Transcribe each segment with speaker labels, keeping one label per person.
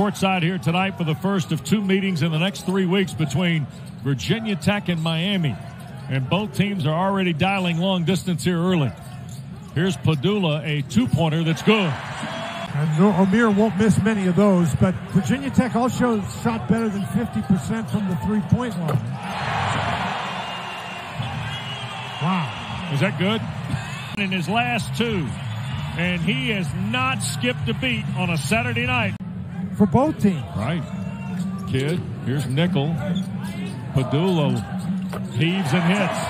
Speaker 1: courtside here tonight for the first of two meetings in the next three weeks between Virginia Tech and Miami. And both teams are already dialing long distance here early. Here's Pedulla, a two pointer that's good.
Speaker 2: And Omier won't miss many of those, but Virginia Tech also shot better than 50% from the three point line.
Speaker 1: Wow. Is that good? In his last two. And he has not skipped a beat on a Saturday night.
Speaker 2: For both teams.
Speaker 1: Right. Kidd, here's Nickel. Pedulla heaves and hits.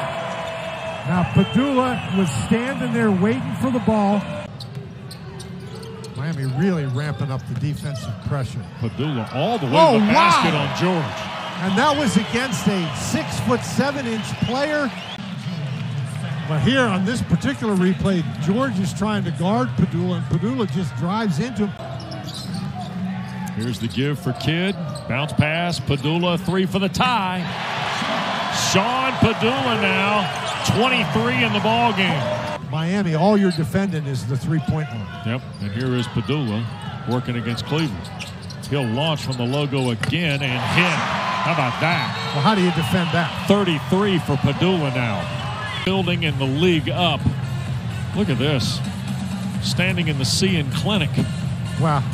Speaker 2: Now Pedulla was standing there waiting for the ball. Miami really ramping up the defensive pressure.
Speaker 1: Pedulla all the way oh, to the oh, basket wow. on George.
Speaker 2: And that was against a six foot seven inch player. But here on this particular replay, George is trying to guard Pedulla, and Pedulla just drives into him.
Speaker 1: Here's the give for Kidd. Bounce pass. Pedulla, three for the tie. Sean Pedulla now, 23 in the ball game.
Speaker 2: Miami, all you're defending is the three-point line.
Speaker 1: Yep, and here is Pedulla working against Cleveland. He'll launch from the logo again and hit. How about that?
Speaker 2: Well, how do you defend that?
Speaker 1: 33 for Pedulla now. Building in the league up. Look at this. Standing in the Sheehan Clinic.
Speaker 2: Wow.